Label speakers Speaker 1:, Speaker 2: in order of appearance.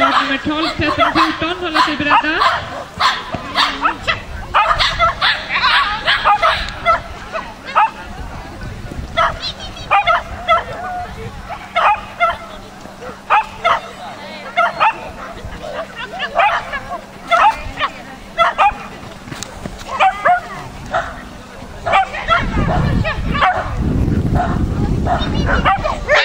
Speaker 1: dag nummer 12, 13, 14 håller sig beredda. Ah!